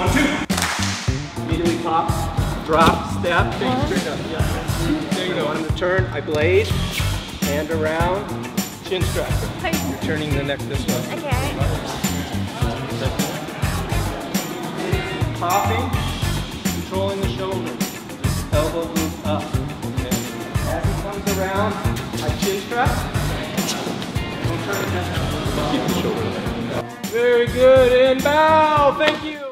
One, two. Immediately pop, drop, step, take straight up. Yeah. There you go. On the turn, I blade, hand around, chin strap. You're turning the neck this way. Okay. Popping, controlling the shoulders. Elbow loop up. Okay. As he comes around, I chin strap. Don't turn. Keep the shoulder. Very good. And bow. Thank you.